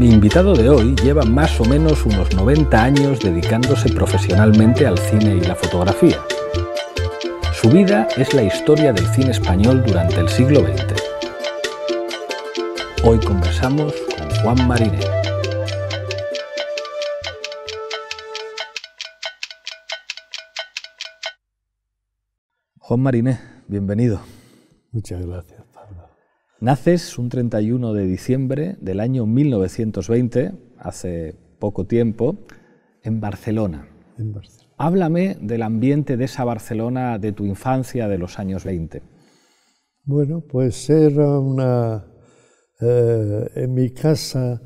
Mi invitado de hoy lleva más o menos unos 90 años dedicándose profesionalmente al cine y la fotografía. Su vida es la historia del cine español durante el siglo XX. Hoy conversamos con Juan Mariné. Juan Mariné, bienvenido. Muchas gracias. Naces un 31 de diciembre del año 1920, hace poco tiempo, en Barcelona. En Barcelona. Háblame del ambiente de esa Barcelona de tu infancia de los años 20. Bueno, pues era una... Eh, en mi casa,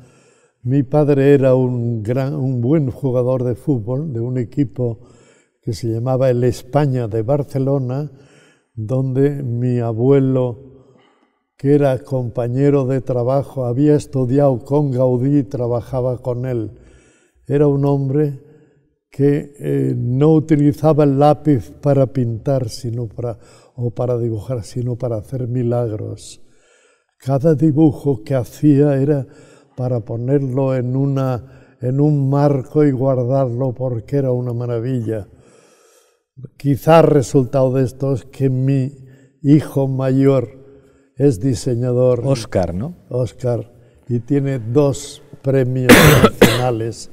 mi padre era un, gran, un buen jugador de fútbol de un equipo que se llamaba el España de Barcelona, donde mi abuelo, que era compañero de trabajo, había estudiado con Gaudí y trabajaba con él. Era un hombre que eh, no utilizaba el lápiz para pintar sino para, o para dibujar, sino para hacer milagros. Cada dibujo que hacía era para ponerlo en, una, en un marco y guardarlo porque era una maravilla. Quizá resultado de esto es que mi hijo mayor es diseñador. Oscar, ¿no? Oscar, y tiene dos premios nacionales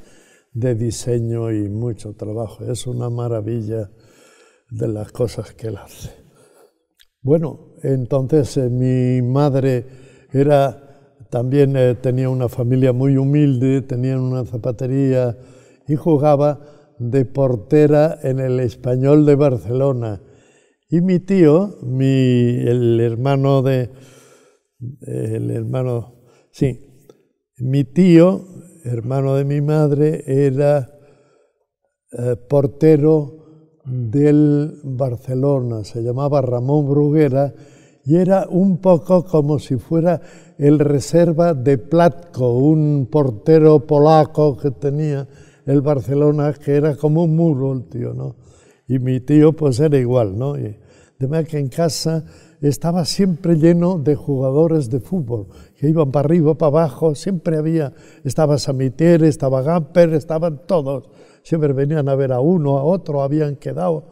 de diseño y mucho trabajo. Es una maravilla de las cosas que él hace. Bueno, entonces eh, mi madre era también eh, tenía una familia muy humilde, tenía una zapatería y jugaba de portera en el Español de Barcelona. Y mi tío, el hermano de, el hermano, sí, mi tío hermano de mi madre, era eh, portero del Barcelona, se llamaba Ramón Bruguera y era un poco como si fuera el reserva de Platko, un portero polaco que tenía el Barcelona, que era como un muro el tío, ¿no? Y mi tío pues era igual, ¿no? De manera que en casa estaba siempre lleno de jugadores de fútbol que iban para arriba, para abajo, siempre había, estaba Samitier, estaba Gamper, estaban todos, siempre venían a ver a uno, a otro, habían quedado.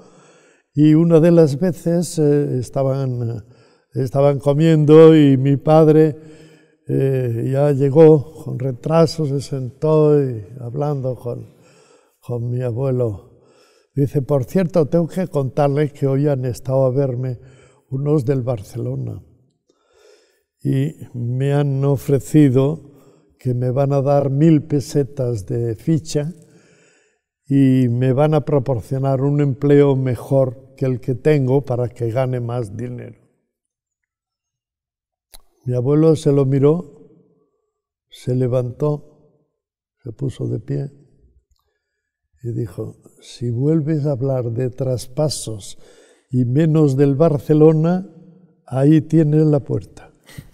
Y una de las veces eh, estaban, estaban comiendo y mi padre eh, ya llegó con retraso, se sentó y hablando con, con mi abuelo. Dice, por cierto, tengo que contarles que hoy han estado a verme unos del Barcelona y me han ofrecido que me van a dar mil pesetas de ficha y me van a proporcionar un empleo mejor que el que tengo para que gane más dinero. Mi abuelo se lo miró, se levantó, se puso de pie y dijo, si vuelves a hablar de traspasos y menos del Barcelona, ahí tienes la puerta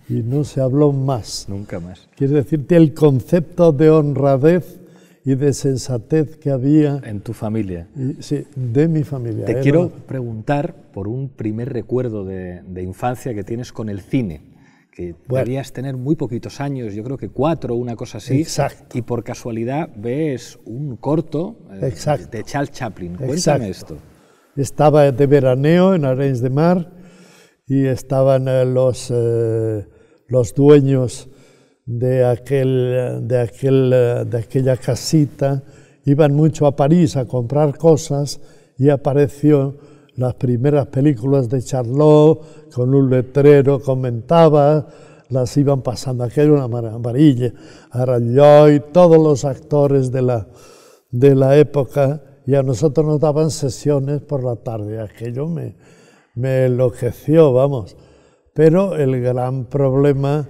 y no se habló más. Nunca más. Quiere decirte el concepto de honradez y de sensatez que había. En tu familia. sí, de mi familia. Te quiero preguntar por un primer recuerdo de, infancia que tienes con el cine. Que deberías tener muy poquitos años, yo creo que cuatro, una cosa así. Exacto. Y por casualidad ves un corto eh, de Charles Chaplin. Cuéntame esto. Estaba de veraneo en Arenys de Mar y estaban eh, los. Eh, los dueños de, aquel, de, aquel, de aquella casita iban mucho a París a comprar cosas y apareció las primeras películas de Charlot con un letrero, comentaba, las iban pasando, aquello una maravilla, y todos los actores de la, de la época, y a nosotros nos daban sesiones por la tarde, aquello me, me enloqueció, vamos. Pero el gran problema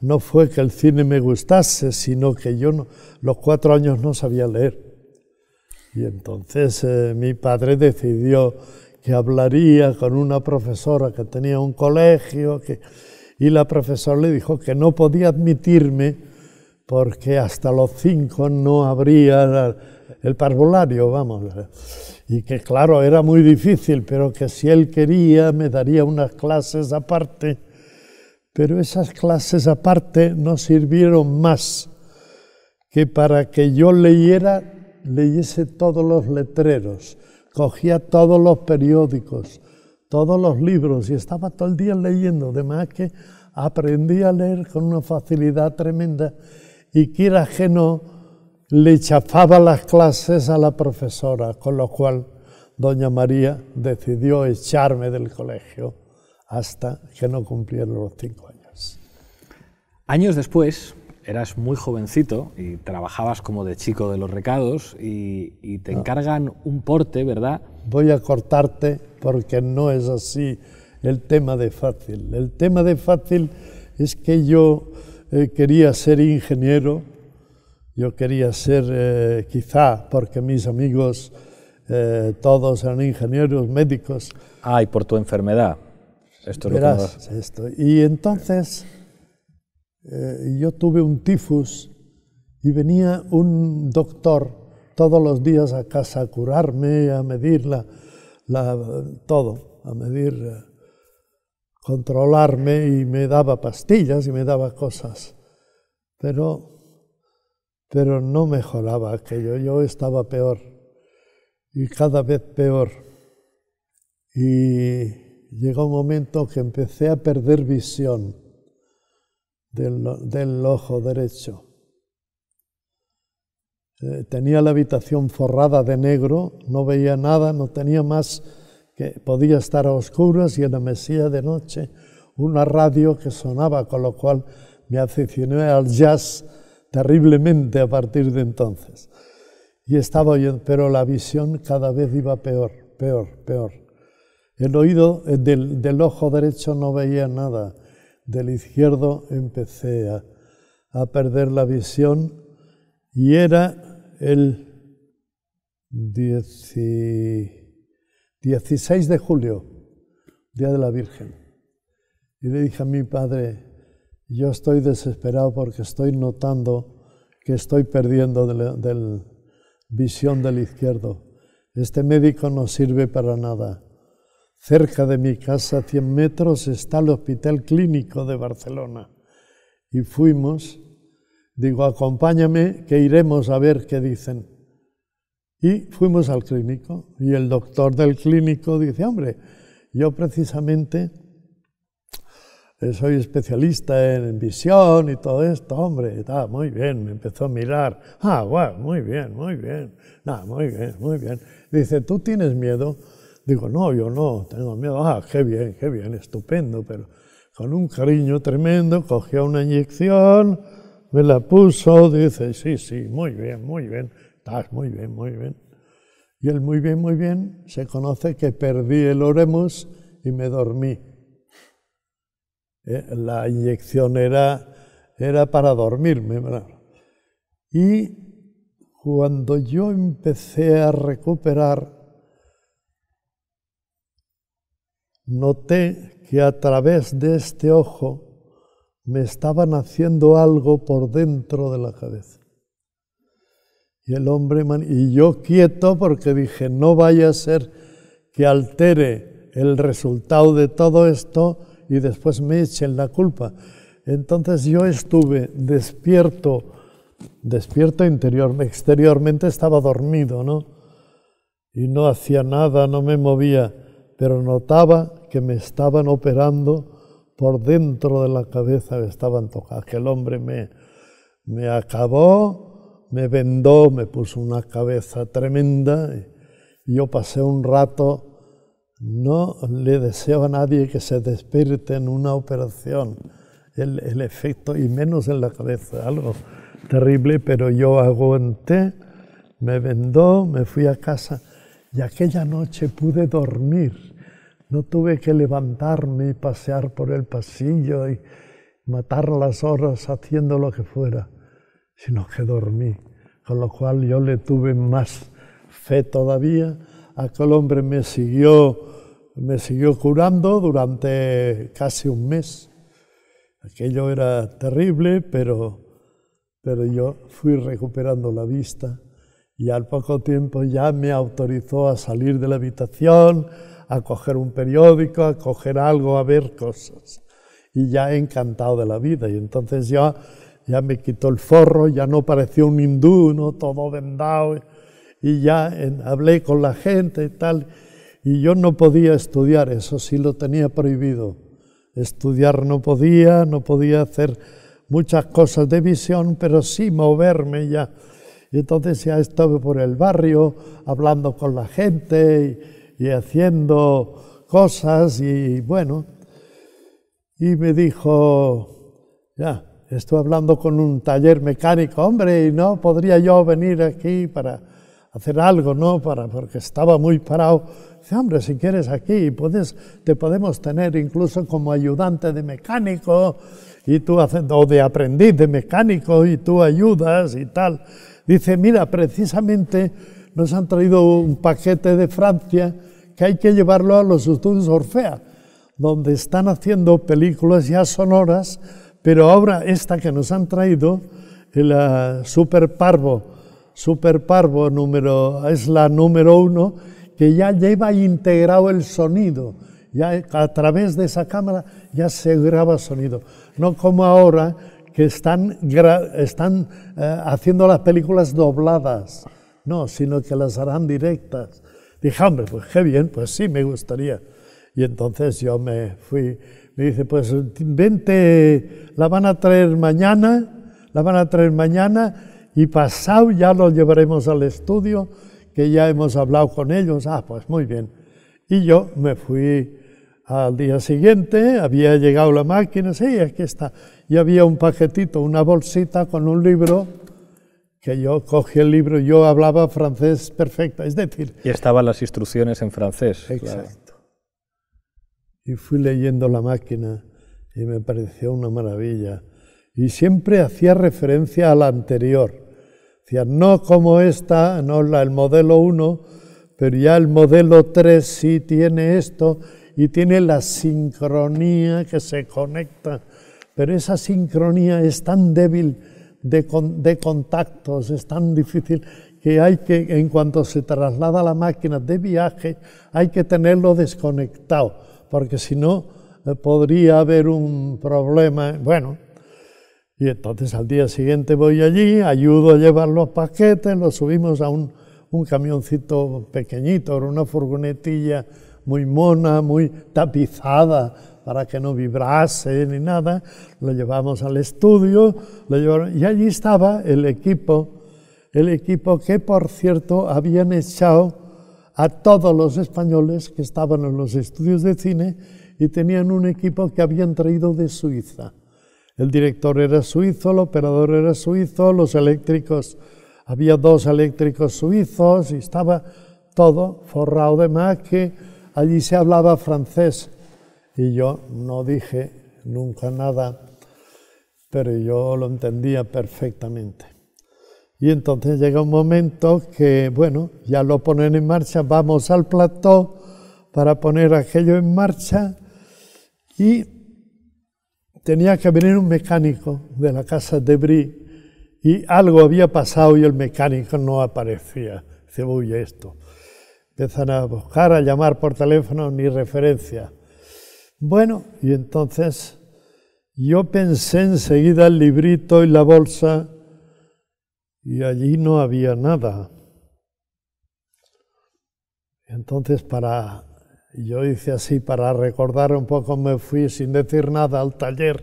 no fue que el cine me gustase, sino que yo los cuatro años no sabía leer. Y entonces eh, mi padre decidió que hablaría con una profesora que tenía un colegio, que, y la profesora le dijo que no podía admitirme porque hasta los cinco no habría el parvulario, vamos y que claro, era muy difícil, pero que si él quería me daría unas clases aparte. Pero esas clases aparte no sirvieron más que para que yo leyera, leyese todos los letreros, cogía todos los periódicos, todos los libros y estaba todo el día leyendo, de más que aprendí a leer con una facilidad tremenda y que no, le chafaba las clases a la profesora, con lo cual doña María decidió echarme del colegio hasta que no cumplieron los cinco años. Años después, eras muy jovencito y trabajabas como de chico de los recados y, te ah. encargan un porte, ¿verdad? Voy a cortarte porque no es así el tema de fácil. El tema de fácil es que yo eh, quería ser ingeniero, yo quería ser, eh, quizá porque mis amigos eh, todos eran ingenieros, médicos. Ah, y por tu enfermedad. Esto Verás, esto. Y entonces eh, yo tuve un tifus y venía un doctor todos los días a casa a curarme, a medir la, todo, a medir, eh, controlarme y me daba pastillas y me daba cosas. Pero, pero no mejoraba aquello, yo estaba peor y cada vez peor. Y llegó un momento que empecé a perder visión del, ojo derecho. Eh, tenía la habitación forrada de negro, no veía nada, no tenía más que podía estar a oscuras y en la mesía de noche una radio que sonaba, con lo cual me aficioné al jazz terriblemente a partir de entonces. Y estaba oyendo, pero la visión cada vez iba peor, peor, peor. El oído eh, del, ojo derecho no veía nada, del izquierdo empecé a, perder la visión y era el 16 de julio, Día de la Virgen. Y le dije a mi padre, yo estoy desesperado porque estoy notando que estoy perdiendo la visión del izquierdo. Este médico no sirve para nada. Cerca de mi casa, a 100 metros, está el Hospital Clínico de Barcelona. Y fuimos, digo, acompáñame, que iremos a ver qué dicen. Y fuimos al clínico y el doctor del clínico dice, hombre, yo precisamente eh, soy especialista en visión y todo esto, hombre, está muy bien, me empezó a mirar, ah, bueno, muy bien, muy bien, nada, muy bien, muy bien. Dice, ¿tú tienes miedo? Digo, no, yo no, tengo miedo. Ah, qué bien, qué bien, estupendo, pero con un cariño tremendo, cogió una inyección, me la puso, dice, sí, sí, muy bien, muy bien, estás muy bien, muy bien. Y el muy bien, muy bien se conoce que perdí el oremus y me dormí. Eh, la inyección era, era para dormirme. Y cuando yo empecé a recuperar, noté que a través de este ojo me estaban haciendo algo por dentro de la cabeza. Y el hombre, y yo quieto porque dije, no vaya a ser que altere el resultado de todo esto y después me echen la culpa. Entonces yo estuve despierto, despierto interiormente, exteriormente estaba dormido, ¿no? Y no hacía nada, no me movía pero notaba que me estaban operando por dentro de la cabeza, me estaban tocando. Aquel hombre me, me acabó, me vendó, me puso una cabeza tremenda yo pasé un rato, no le deseo a nadie que se despierte en una operación, el, el efecto, y menos en la cabeza, algo terrible, pero yo aguanté, me vendó, me fui a casa y aquella noche pude dormir no tuve que levantarme y pasear por el pasillo y matar las horas haciendo lo que fuera, sino que dormí, con lo cual yo le tuve más fe todavía. Aquel hombre me siguió, me siguió curando durante casi un mes. Aquello era terrible, pero, pero yo fui recuperando la vista y al poco tiempo ya me autorizó a salir de la habitación, a coger un periódico, a coger algo, a ver cosas. Y ya encantado de la vida. Y entonces ya ya me quitó el forro, ya no parecía un hindú, ¿no? todo vendado, y ya hablé con la gente y tal, y yo no podía estudiar, eso sí lo tenía prohibido. Estudiar no podía, no podía hacer muchas cosas de visión, pero sí moverme ya. Y entonces ya estaba por el barrio hablando con la gente y haciendo cosas y bueno. Y me dijo, ya, estoy hablando con un taller mecánico, hombre, y no podría yo venir aquí para hacer algo, ¿no? Para, porque estaba muy parado. Dice, hombre, si quieres aquí, puedes, te podemos tener incluso como ayudante de mecánico, y tú haciendo, o de aprendiz de mecánico, y tú ayudas y tal. Dice, mira, precisamente nos han traído un paquete de Francia que hay que llevarlo a los estudios Orfea, donde están haciendo películas ya sonoras pero ahora esta que nos han traído, la Super Parvo, Super Parvo número, es la número uno, que ya lleva integrado el sonido. Ya a través de esa cámara ya se graba sonido. No como ahora que están, están eh, haciendo las películas dobladas. No, sino que las harán directas. Dije, hombre, pues qué bien, pues sí, me gustaría. Y entonces yo me fui me dice, pues vente, la van a traer mañana, la van a traer mañana y pasado ya lo llevaremos al estudio, que ya hemos hablado con ellos. Ah, pues muy bien. Y yo me fui al día siguiente, había llegado la máquina, sí, aquí está. Y había un paquetito, una bolsita con un libro que yo cogí el libro, yo hablaba francés perfecto, es decir... Y estaban las instrucciones en francés. Exacto y fui leyendo la máquina y me pareció una maravilla. Y siempre hacía referencia a la anterior. Decía, no como esta, no la, el modelo 1, pero ya el modelo 3 sí tiene esto y tiene la sincronía que se conecta. Pero esa sincronía es tan débil de, de contactos, es tan difícil que hay que, en cuanto se traslada la máquina de viaje, hay que tenerlo desconectado porque si no eh, podría haber un problema. Bueno, y entonces al día siguiente voy allí, ayudo a llevar los paquetes, los subimos a un, un camioncito pequeñito, una furgonetilla muy mona, muy tapizada para que no vibrase ni nada, lo llevamos al estudio, lo y allí estaba el equipo, el equipo que por cierto habían echado a todos los españoles que estaban en los estudios de cine y tenían un equipo que habían traído de Suiza. El director era suizo, el operador era suizo, los eléctricos, había dos eléctricos suizos y estaba todo forrado de maque. Allí se hablaba francés y yo no dije nunca nada, pero yo lo entendía perfectamente. Y entonces llega un momento que, bueno, ya lo ponen en marcha, vamos al plató para poner aquello en marcha y tenía que venir un mecánico de la casa de Brie y algo había pasado y el mecánico no aparecía. Se uy, esto. Empiezan a buscar, a llamar por teléfono, ni referencia. Bueno, y entonces yo pensé enseguida el librito y la bolsa y allí no había nada. Entonces, para, yo hice así, para recordar un poco, me fui sin decir nada al taller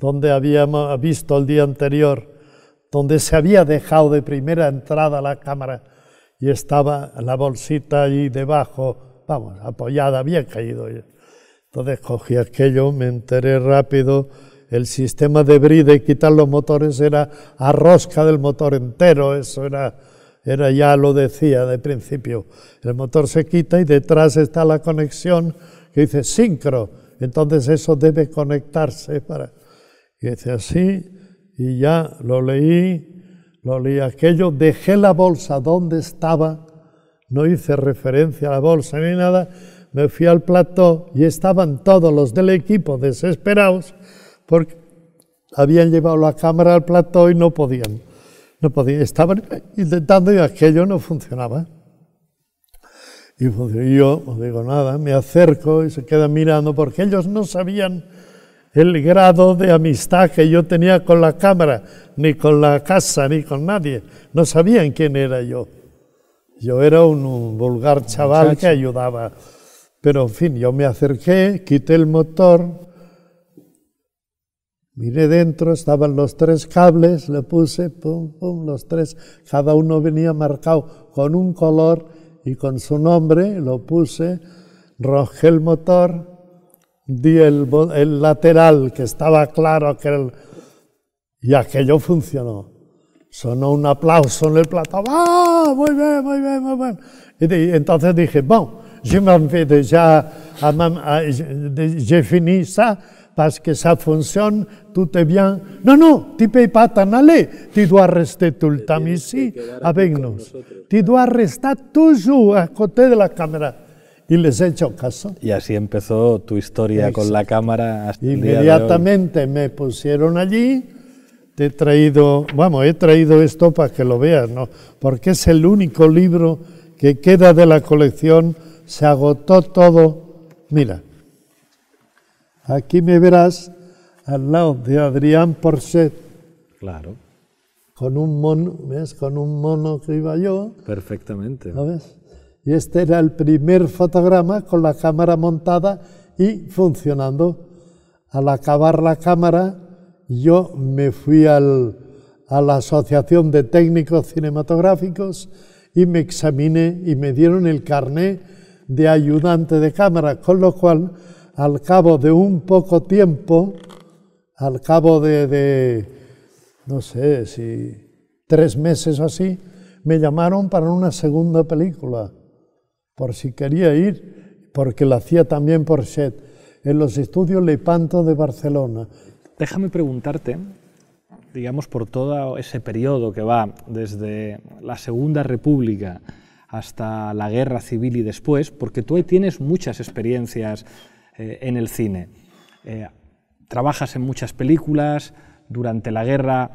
donde habíamos visto el día anterior, donde se había dejado de primera entrada la cámara y estaba la bolsita allí debajo, vamos, apoyada, había caído. Entonces cogí aquello, me enteré rápido. El sistema de bride quitar los motores era a rosca del motor entero, eso era, era ya lo decía de principio. El motor se quita y detrás está la conexión que dice sincro, entonces eso debe conectarse para... Y dice así, y ya lo leí, lo leí aquello, dejé la bolsa donde estaba, no hice referencia a la bolsa ni nada, me fui al plató y estaban todos los del equipo desesperados porque habían llevado la cámara al plató y no podían. No podían, estaban intentando y aquello no funcionaba. Y yo no digo nada, me acerco y se quedan mirando porque ellos no sabían el grado de amistad que yo tenía con la cámara, ni con la casa, ni con nadie. No sabían quién era yo. Yo era un, vulgar chaval que ayudaba. Pero en fin, yo me acerqué, quité el motor, miré dentro, estaban los tres cables, le puse, pum, pum, los tres, cada uno venía marcado con un color y con su nombre, lo puse, rojé el motor, di el, el lateral, que estaba claro que el, y aquello funcionó. Sonó un aplauso en el plato. ¡Ah! Muy bien, muy bien, muy bien. Y, entonces dije, je m'en vais déjà, j'ai fini ça parce que ça fonctionne, tout est bien. Non, non, tu ne peux pas t'en aller. Tu dois rester tout le temps ici avec nous. Tu dois rester toujours à côté de la caméra y les he hecho caso. Y así empezó tu historia con la cámara. Hasta Inmediatamente me pusieron allí, te he traído, vamos, he traído esto para que lo veas, ¿no? Porque es el único libro que queda de la colección, se agotó todo. Mira, aquí me verás al lado de Adrián Porchet. Claro. Con un mono, ¿ves? Con un mono que iba yo. Perfectamente. ¿Lo ves? Y este era el primer fotograma con la cámara montada y funcionando. Al acabar la cámara, yo me fui al, a la Asociación de Técnicos Cinematográficos y me examiné y me dieron el carné de ayudante de cámara, con lo cual, al cabo de un poco tiempo, al cabo de, de no sé si tres meses o así, me llamaron para una segunda película por si quería ir, porque lo hacía también por Shed, en los estudios Lepanto de Barcelona. Déjame preguntarte, digamos, por todo ese periodo que va desde la Segunda República hasta la Guerra Civil y después, porque tú ahí tienes muchas experiencias eh, en el cine. Eh, trabajas en muchas películas, durante la guerra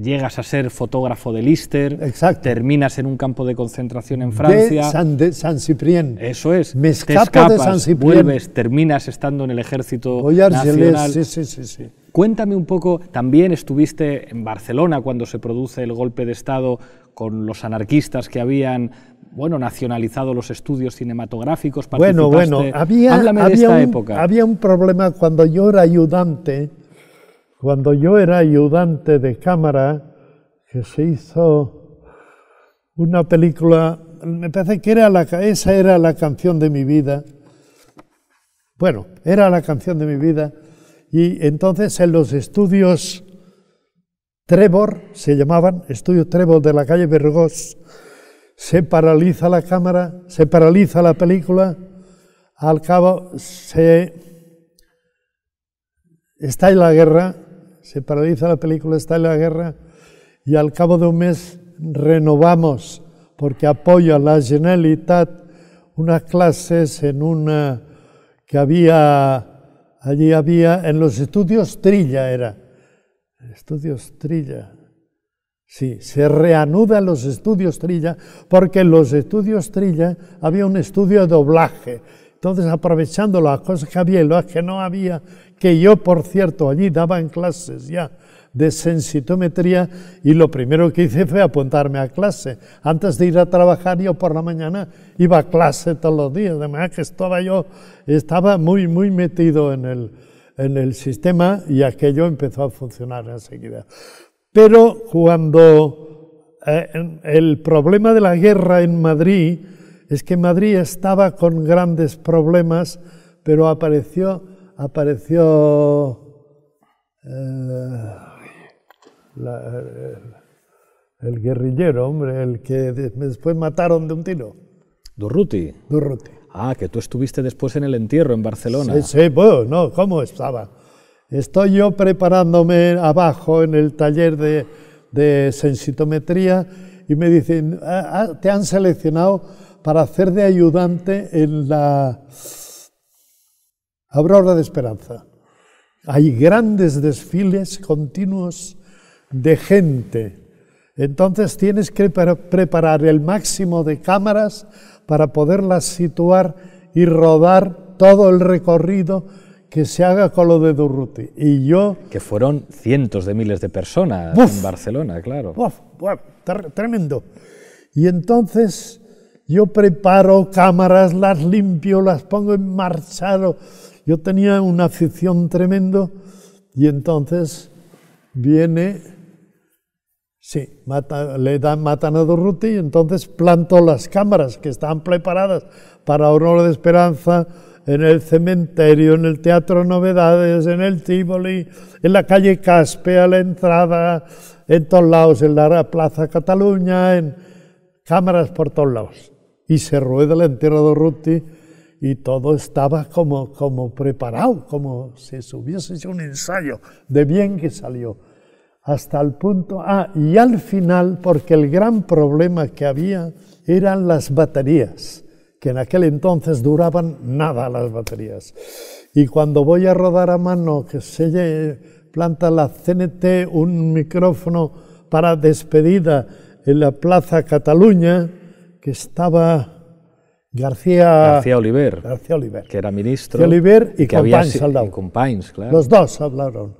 llegas a ser fotógrafo de Lister, terminas en un campo de concentración en Francia. De San, Ciprián. Eso es. Me escapo de San Ciprián. Vuelves, terminas estando en el ejército nacional. Sí, sí, sí, sí. Cuéntame un poco, también estuviste en Barcelona cuando se produce el golpe de Estado con los anarquistas que habían bueno, nacionalizado los estudios cinematográficos. Bueno, bueno, había, había época. Había un problema cuando yo era ayudante cuando yo era ayudante de cámara, que se hizo una película, me parece que era la, esa era la canción de mi vida. Bueno, era la canción de mi vida. Y entonces en los estudios Trevor, se llamaban, estudios Trevor de la calle Bergos, se paraliza la cámara, se paraliza la película, al cabo se está en la guerra se paraliza la película, está en la guerra y al cabo de un mes renovamos porque apoyo a la Generalitat unas clases en una que había, allí había, en los estudios Trilla era, estudios Trilla, sí, se reanudan los estudios Trilla porque en los estudios Trilla había un estudio de doblaje, entonces aprovechando las cosas que había y las que no había, que yo, por cierto, allí daba en clases ya de sensitometría y lo primero que hice fue apuntarme a clase. Antes de ir a trabajar yo por la mañana iba a clase todos los días, de manera que estaba yo, estaba muy, muy metido en el, en el sistema y aquello empezó a funcionar enseguida. Pero cuando eh, el problema de la guerra en Madrid es que Madrid estaba con grandes problemas, pero apareció apareció eh, el, guerrillero, hombre, el que después mataron de un tiro. Durruti. Durruti. Ah, que tú estuviste después en el entierro en Barcelona. Sí, sí, bueno, no, ¿cómo estaba? Estoy yo preparándome abajo en el taller de, de sensitometría y me dicen, ah, ah, te han seleccionado para hacer de ayudante en la Aurora de Esperanza. Hay grandes desfiles continuos de gente. Entonces tienes que preparar el máximo de cámaras para poderlas situar y rodar todo el recorrido que se haga con lo de Durruti. Y yo... Que fueron cientos de miles de personas en Barcelona, claro. Uf, tremendo. Y entonces yo preparo cámaras, las limpio, las pongo en marcha. Yo tenía una afición tremendo y entonces viene, sí, le dan, matan a Durruti y entonces planto las cámaras que estaban preparadas para Honor de Esperanza, en el cementerio, en el Teatro Novedades, en el Tívoli, en la calle Caspe, a la entrada, en todos lados, en la Plaza Cataluña, en cámaras por todos lados. Y se rueda el entierro de Ruti y todo estaba como, como preparado, como si se hubiese hecho un ensayo de bien que salió. Hasta el punto, ah, y al final, porque el gran problema que había eran las baterías que en aquel entonces duraban nada las baterías. Y cuando voy a rodar a mano, que se planta la CNT un micrófono para despedida en la Plaza Cataluña, que estaba García, García Oliver, García Oliver, que era ministro. García Oliver y, Companys claro. Los dos hablaron.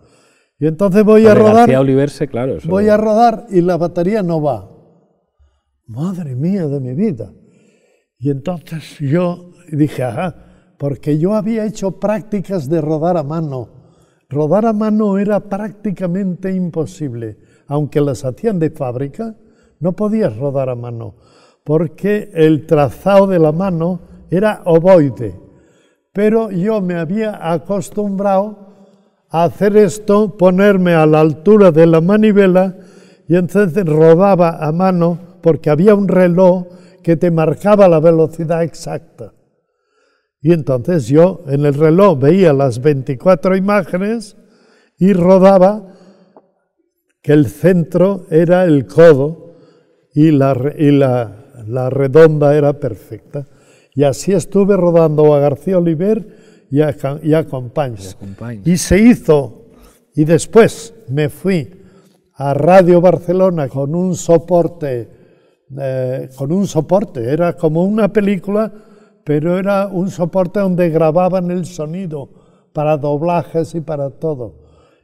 Y entonces voy a rodar. García Oliver, claro. Voy a rodar y la batería no va. Madre mía de mi vida. Y entonces yo dije, ajá, porque yo había hecho prácticas de rodar a mano. Rodar a mano era prácticamente imposible. Aunque las hacían de fábrica, no podías rodar a mano, porque el trazado de la mano era ovoide. Pero yo me había acostumbrado hacer esto, ponerme a la altura de la manivela y entonces rodaba a mano porque había un reloj que te marcaba la velocidad exacta. Y entonces yo en el reloj veía las 24 imágenes y rodaba que el centro era el codo y la, y la, redonda era perfecta. Y así estuve rodando a García Oliver y a, y a Y se hizo, y después me fui a Radio Barcelona con un soporte eh, con un soporte, era como una película, pero era un soporte donde grababan el sonido para doblajes y para todo.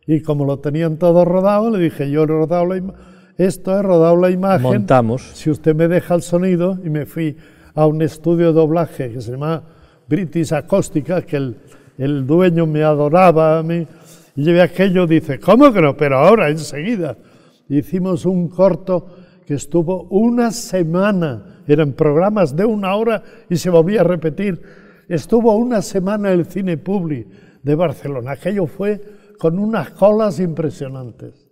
Y como lo tenían todo rodado, le dije, yo he rodado la esto he rodado la imagen. Montamos. Si usted me deja el sonido, y me fui a un estudio de doblaje que se llama British Acústica, que el, el dueño me adoraba a mí, y llevé aquello, dice, ¿cómo que no? Pero ahora, enseguida. Hicimos un corto que estuvo una semana, eran programas de una hora y se volvía a repetir, estuvo una semana el cine Publi de Barcelona. Aquello fue con unas colas impresionantes.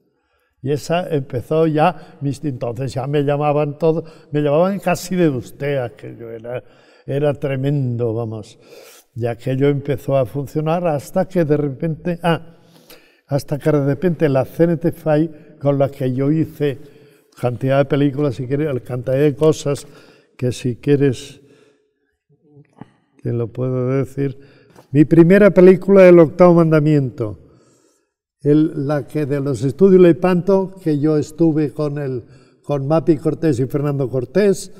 Y esa empezó ya, entonces ya me llamaban todo, me llamaban casi de usted, aquello era, era tremendo, vamos. Y aquello empezó a funcionar hasta que de repente, ah, hasta que de repente la CNT con la que yo hice cantidad de películas, si quieres, cantidad de cosas que si quieres, te lo puedo decir. Mi primera película, El octavo mandamiento, la que de los estudios Leipanto, que yo estuve con, el, con Mapi Cortés y Fernando Cortés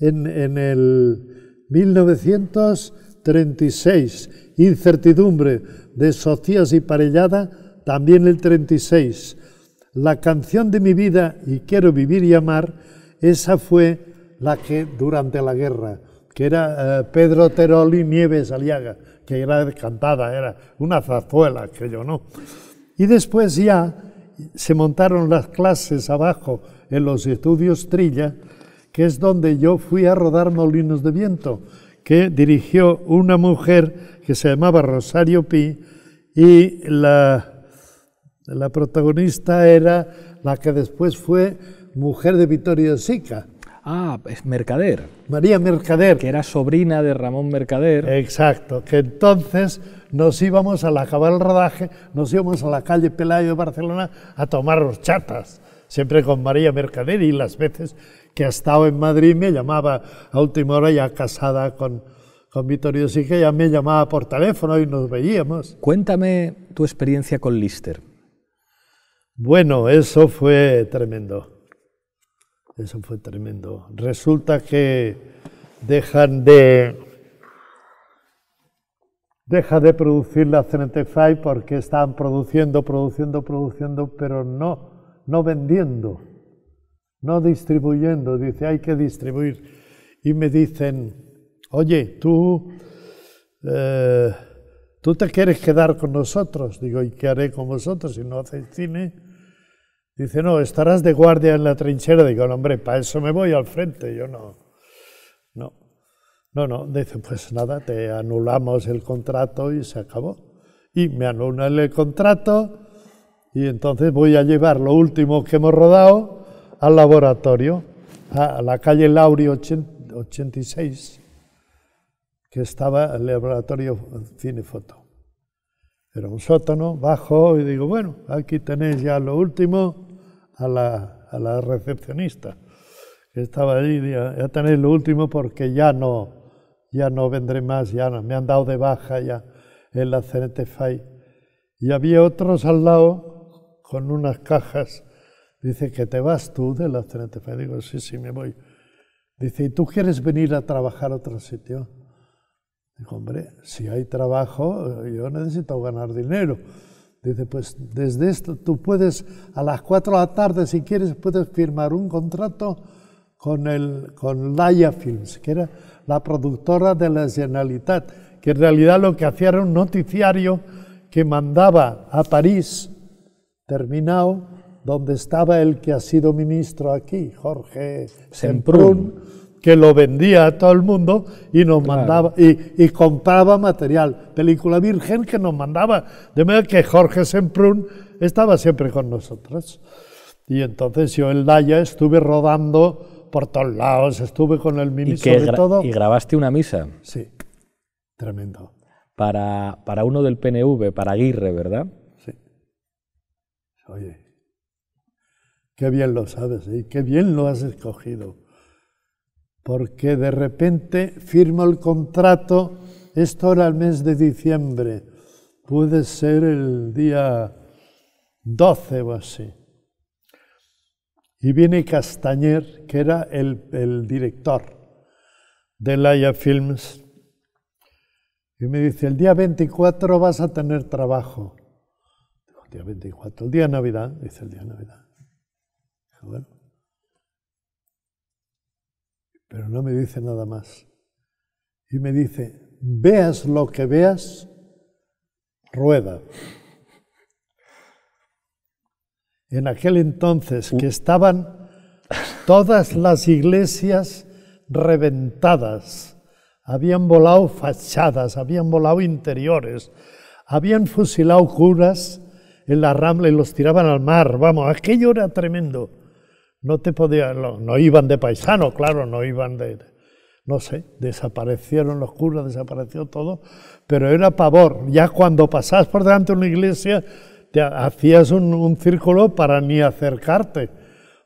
en, en el 1936, Incertidumbre de Socias y Parellada, también el 36 la canción de mi vida y quiero vivir y amar, esa fue la que durante la guerra, que era eh, Pedro Teroli Nieves Aliaga, que era cantada, era una zarzuela, yo ¿no? Y después ya se montaron las clases abajo en los estudios Trilla, que es donde yo fui a rodar Molinos de Viento, que dirigió una mujer que se llamaba Rosario Pi y la la protagonista era la que después fue mujer de Vittorio Sica. Ah, es Mercader. María Mercader. Que era sobrina de Ramón Mercader. Exacto, que entonces nos íbamos al acabar el rodaje, nos íbamos a la calle Pelayo de Barcelona a tomar chatas, siempre con María Mercader y las veces que ha estado en Madrid me llamaba a última hora ya casada con, con Vittorio Sica, ya me llamaba por teléfono y nos veíamos. Cuéntame tu experiencia con Lister. Bueno, eso fue tremendo. Eso fue tremendo. Resulta que dejan de deja de producir la Five porque están produciendo, produciendo, produciendo, pero no, no vendiendo, no distribuyendo. Dice, hay que distribuir. Y me dicen, oye, tú, eh, tú te quieres quedar con nosotros. Digo, ¿y qué haré con vosotros si no hacéis cine? Dice, no, estarás de guardia en la trinchera. Digo, no, hombre, para eso me voy al frente. Yo no, no. No, no, dice, pues nada, te anulamos el contrato y se acabó. Y me anulan el contrato y entonces voy a llevar lo último que hemos rodado al laboratorio, a la calle Lauri 86, que estaba el laboratorio Cinefoto. Era un sótano, bajo y digo, bueno, aquí tenéis ya lo último a la, a la recepcionista que estaba allí, ya tenéis lo último porque ya no, ya no vendré más, ya no, me han dado de baja ya en la CNTFI. Y había otros al lado con unas cajas. Dice, que te vas tú de la CNTFI. Digo, sí, sí, me voy. Dice, ¿y tú quieres venir a trabajar a otro sitio? Digo, hombre, si hay trabajo, yo necesito ganar dinero. Dice, pues desde esto tú puedes, a las 4 de la tarde, si quieres, puedes firmar un contrato con, el, con Laia Films, que era la productora de la Generalitat, que en realidad lo que hacía era un noticiario que mandaba a París, terminado, donde estaba el que ha sido ministro aquí, Jorge Semprún, que lo vendía a todo el mundo y nos mandaba y, y, compraba material, película virgen que nos mandaba, de manera que Jorge Semprún estaba siempre con nosotros. Y entonces yo en Daya estuve rodando por todos lados, estuve con el ministro ¿Y todo. ¿Y grabaste una misa? Sí, tremendo. Para, para uno del PNV, para Aguirre, ¿verdad? Sí. Oye, qué bien lo sabes y qué bien lo has escogido. Porque de repente firmo el contrato, esto era el mes de diciembre, puede ser el día 12 o así. Y viene Castañer, que era el, director de Laia Films, y me dice, el día 24 vas a tener trabajo. Digo, el día 24, el día de Navidad, dice el día de Navidad. Pero no me dice nada más. Y me dice, veas lo que veas, rueda en aquel entonces que estaban todas las iglesias reventadas, habían volado fachadas, habían volado interiores, habían fusilado curas en la rambla y los tiraban al mar. Vamos, aquello era tremendo. No te podía, no, iban de paisano, claro, no iban de, no sé, desaparecieron los curas, desapareció todo, pero era pavor. Ya cuando pasabas por delante de una iglesia, te hacías un, círculo para ni acercarte,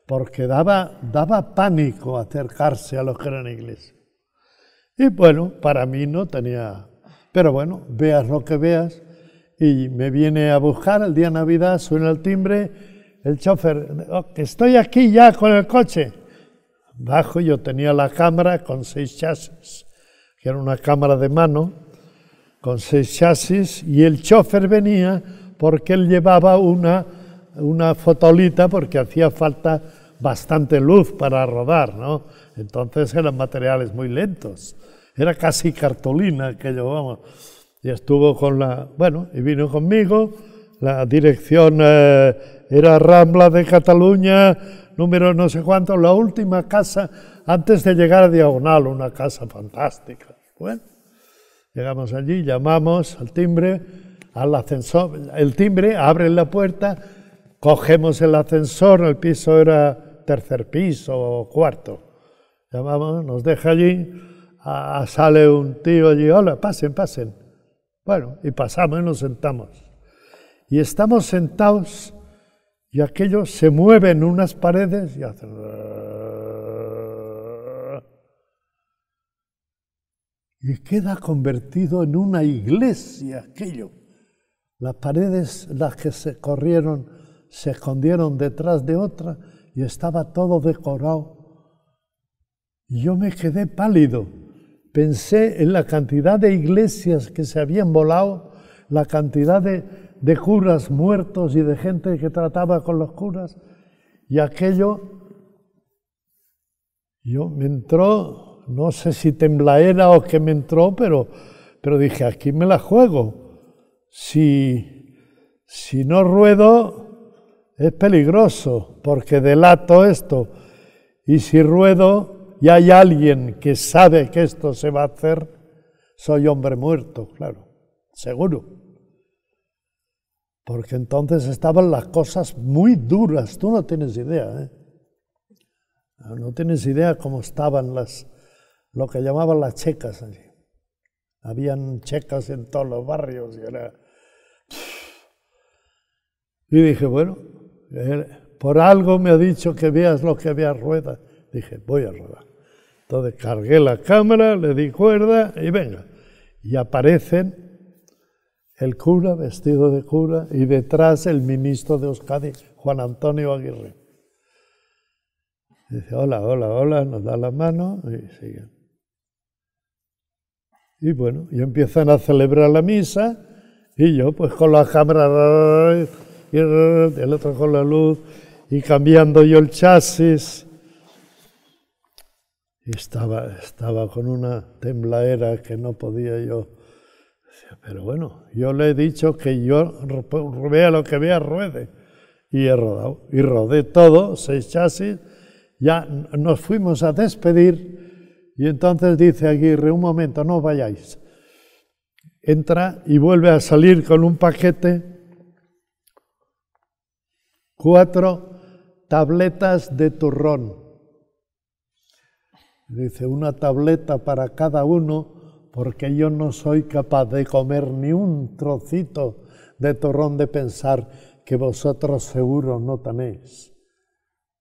porque daba, daba pánico acercarse a los que eran iglesia. Y bueno, para mí no tenía... Pero bueno, veas lo que veas, y me viene a buscar el día Navidad, suena el timbre, el chofer, oh, estoy aquí ya con el coche. Bajo yo tenía la cámara con seis chasis, que era una cámara de mano, con seis chasis, y el chofer venía porque él llevaba una, una fotolita porque hacía falta bastante luz para rodar, ¿no? Entonces eran materiales muy lentos. Era casi cartulina que llevábamos. Y estuvo con la, bueno, y vino conmigo. La dirección eh, era Rambla de Cataluña, número no sé cuánto, la última casa antes de llegar a Diagonal, una casa fantástica. Bueno, llegamos allí, llamamos al timbre, al ascensor, el timbre, abren la puerta, cogemos el ascensor, el piso era tercer piso o cuarto. Llamamos, nos deja allí, sale un tío allí, hola, pasen, pasen. Bueno, y pasamos y nos sentamos. Y estamos sentados y aquello se mueve en unas paredes y hace... Y queda convertido en una iglesia aquello. Las paredes, las que se corrieron, se escondieron detrás de otra y estaba todo decorado. Y yo me quedé pálido, pensé en la cantidad de iglesias que se habían volado, la cantidad de, de curas muertos y de gente que trataba con los curas, y aquello, yo me entró, no sé si temblaera o que me entró, pero, pero dije, aquí me la juego. Si, si no ruedo, es peligroso, porque delato esto. Y si ruedo y hay alguien que sabe que esto se va a hacer, soy hombre muerto, claro, seguro. Porque entonces estaban las cosas muy duras, tú no tienes idea, ¿eh? No tienes idea cómo estaban las, lo que llamaban las checas allí. Habían checas en todos los barrios y era... Y dije, bueno, por algo me ha dicho que veas lo que había rueda. Dije, voy a rodar. Entonces cargué la cámara, le di cuerda y venga. Y aparecen el cura vestido de cura y detrás el ministro de Euskadi, Juan Antonio Aguirre. Dice, hola, hola, hola, nos da la mano y sigue. Y bueno, y empiezan a celebrar la misa y yo pues con la cámara y el otro con la luz y cambiando yo el chasis. Y estaba, estaba con una tembladera que no podía yo. Pero bueno, yo le he dicho que yo vea lo que vea, ruede. Y he rodado. Y rodé todo, seis chasis. Ya nos fuimos a despedir. Y entonces dice Aguirre, un momento, no vayáis. Entra y vuelve a salir con un paquete. Cuatro tabletas de turrón. Dice, una tableta para cada uno, porque yo no soy capaz de comer ni un trocito de turrón de pensar que vosotros seguro no tenéis.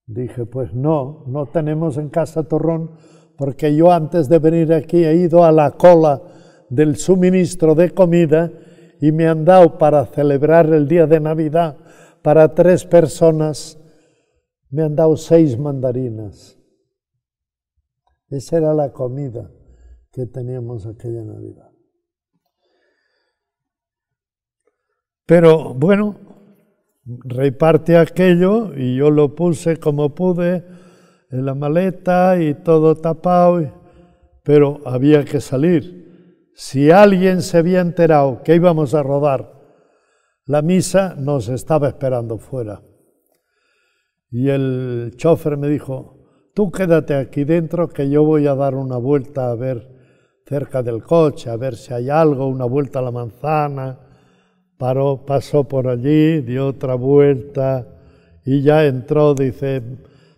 Dije, pues no, no tenemos en casa turrón, porque yo antes de venir aquí he ido a la cola del suministro de comida y me han dado para celebrar el día de Navidad para tres personas me han dado seis mandarinas. Esa era la comida que teníamos aquella Navidad. Pero bueno, reparte aquello y yo lo puse como pude en la maleta y todo tapado, pero había que salir. Si alguien se había enterado que íbamos a rodar, la misa nos estaba esperando fuera. Y el chofer me dijo, tú quédate aquí dentro que yo voy a dar una vuelta a ver cerca del coche, a ver si hay algo, una vuelta a la manzana. Paró, pasó por allí, dio otra vuelta y ya entró, dice,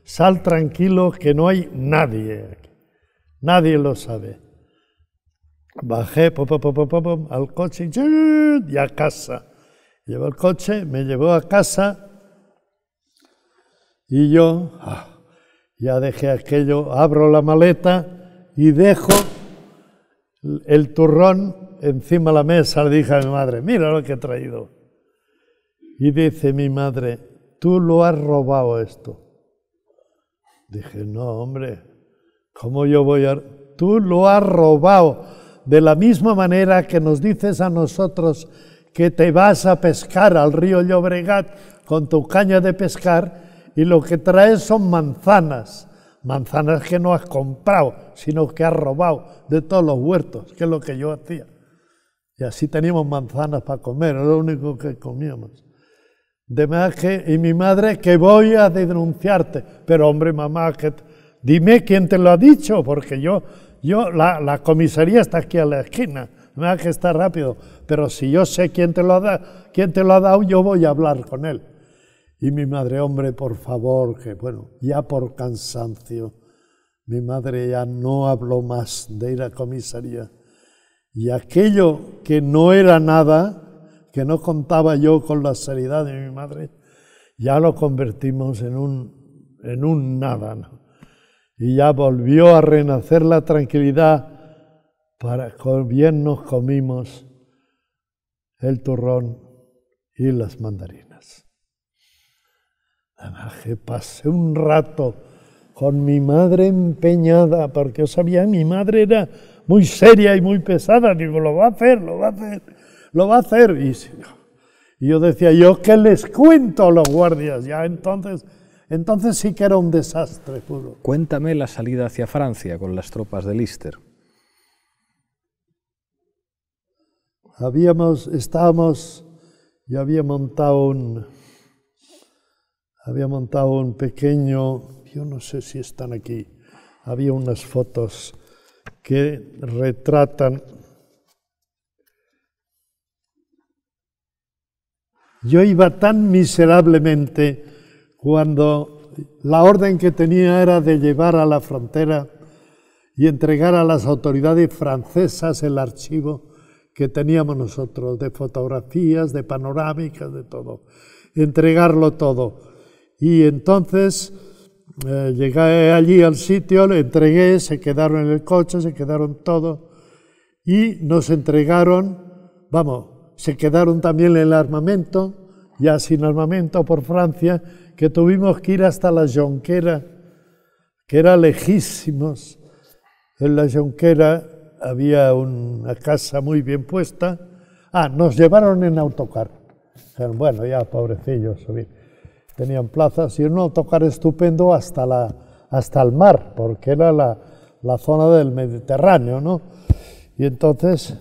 sal tranquilo que no hay nadie, nadie lo sabe. Bajé al coche y a casa. Llevó el coche, me llevó a casa y yo ah, ya dejé aquello, abro la maleta y dejo el turrón encima de la mesa. Le dije a mi madre, mira lo que he traído. Y dice mi madre, tú lo has robado esto. Dije, no, hombre, ¿cómo yo voy a...? Tú lo has robado de la misma manera que nos dices a nosotros que te vas a pescar al río Llobregat con tu caña de pescar y lo que traes son manzanas, manzanas que no has comprado, sino que has robado de todos los huertos, que es lo que yo hacía. Y así teníamos manzanas para comer, era lo único que comíamos. De más que, y mi madre, que voy a denunciarte. Pero hombre, mamá, que dime quién te lo ha dicho, porque yo, yo la, la comisaría está aquí a la esquina, me que está rápido. Pero si yo sé quién te lo ha, quién te lo ha dado, yo voy a hablar con él. Y mi madre, hombre, por favor, que bueno, ya por cansancio, mi madre ya no habló más de ir a comisaría. Y aquello que no era nada, que no contaba yo con la seriedad de mi madre, ya lo convertimos en un, en un nada. Y ya volvió a renacer la tranquilidad para que bien nos comimos el turrón y las mandarinas. Que pasé un rato con mi madre empeñada, porque yo sabía, mi madre era muy seria y muy pesada. Digo, lo va a hacer, lo va a hacer, lo va a hacer. Y, y yo decía, ¿yo qué les cuento a los guardias? Ya entonces, entonces sí que era un desastre puro. Cuéntame la salida hacia Francia con las tropas de Lister. Habíamos, estábamos, yo había montado un, había montado un pequeño, yo no sé si están aquí, había unas fotos que retratan. Yo iba tan miserablemente cuando la orden que tenía era de llevar a la frontera y entregar a las autoridades francesas el archivo que teníamos nosotros, de fotografías, de panorámicas, de todo, entregarlo todo. Y entonces eh, llegué allí al sitio, le entregué, se quedaron en el coche, se quedaron todo y nos entregaron, vamos, se quedaron también el armamento, ya sin armamento por Francia, que tuvimos que ir hasta la Jonquera, que era lejísimos. En la Jonquera había una casa muy bien puesta. Ah, nos llevaron en autocar. bueno, ya pobrecillos, tenían plazas y un autocar estupendo hasta, la, hasta el mar, porque era la, la zona del Mediterráneo, ¿no? Y entonces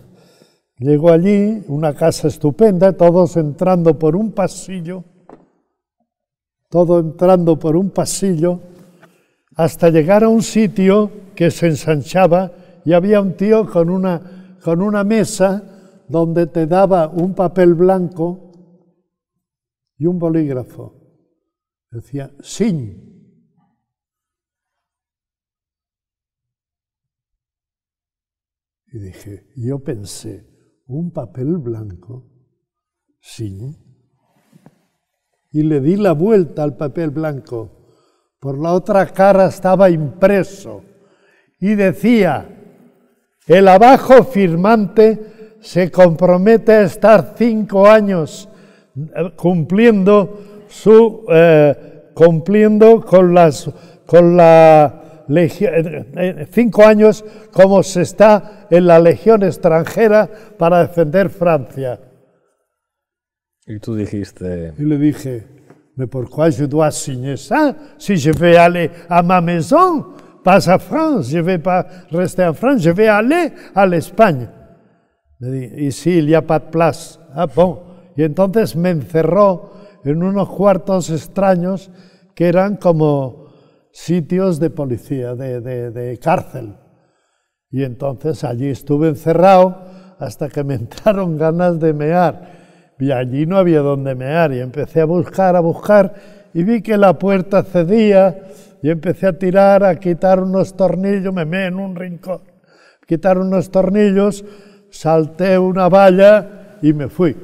llegó allí una casa estupenda, todos entrando por un pasillo, todo entrando por un pasillo, hasta llegar a un sitio que se ensanchaba y había un tío con una, con una mesa donde te daba un papel blanco y un bolígrafo. Decía, sin. Y dije, yo pensé, un papel blanco, sí. Y le di la vuelta al papel blanco. Por la otra cara estaba impreso y decía, el abajo firmante se compromete a estar cinco años eh, cumpliendo su eh, cumpliendo con las con la eh, cinco años como se está en la legión extranjera para defender Francia. Y tú dijiste. Y le dije, mais pourquoi je dois signer ça si je vais aller à ma maison? pas à France, je vais pas rester en France, je vais aller à l'Espagne. Ici, il n'y a pas de place. Ah, bon. Y entonces me encerró en unos cuartos extraños que eran como sitios de policía, de, cárcel. Y entonces allí estuve encerrado hasta que me entraron ganas de mear. Y allí no había donde mear y empecé a buscar, a buscar y vi que la puerta cedía y empecé a tirar, a quitar unos tornillos, me meé en un rincón, quitar unos tornillos, salté una valla y me fui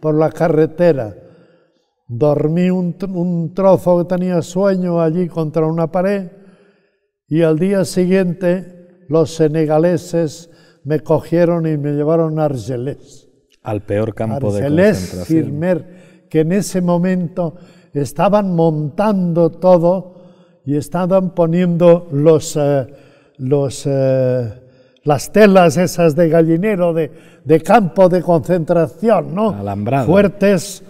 por la carretera. Dormí un, un trozo que tenía sueño allí contra una pared y al día siguiente los senegaleses me cogieron y me llevaron a Argelés. Al peor campo de concentración. Firmer, que en ese momento estaban montando todo y estaban poniendo los, eh, los, eh, las telas esas de gallinero, de, de campo de concentración, ¿no? Fuertes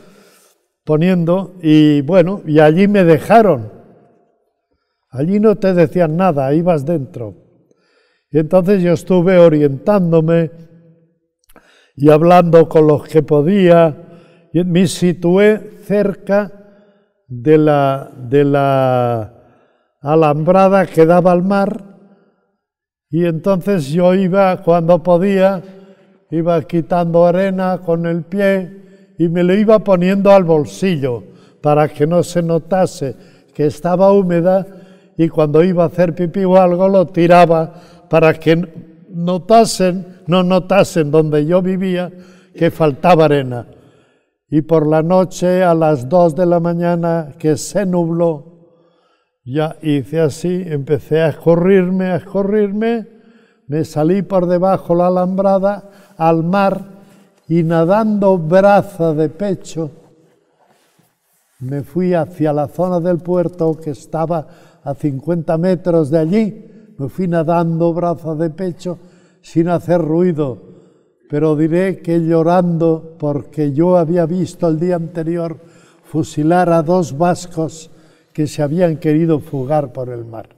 poniendo, y bueno, y allí me dejaron. Allí no te decían nada, ibas dentro. Y entonces yo estuve orientándome y hablando con los que podía, y me situé cerca de la, de la alambrada que daba al mar y entonces yo iba cuando podía, iba quitando arena con el pie y me lo iba poniendo al bolsillo para que no se notase que estaba húmeda y cuando iba a hacer pipí o algo lo tiraba para que notasen, no notasen donde yo vivía que faltaba arena. Y por la noche a las dos de la mañana que se nubló, ya hice así, empecé a escurrirme, a escurrirme, me salí por debajo la alambrada al mar y nadando braza de pecho, me fui hacia la zona del puerto que estaba a 50 metros de allí, me fui nadando braza de pecho, sin hacer ruido, pero diré que llorando porque yo había visto el día anterior fusilar a dos vascos que se habían querido fugar por el mar.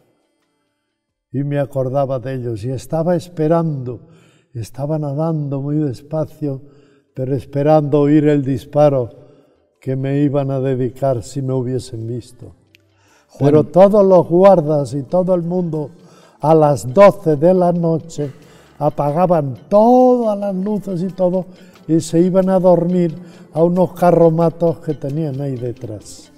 Y me acordaba de ellos y estaba esperando, estaba nadando muy despacio, pero esperando oír el disparo que me iban a dedicar si me hubiesen visto. Pero todos los guardas y todo el mundo a las doce de la noche apagaban todas las luces y todo y se iban a dormir a unos carromatos que tenían ahí detrás.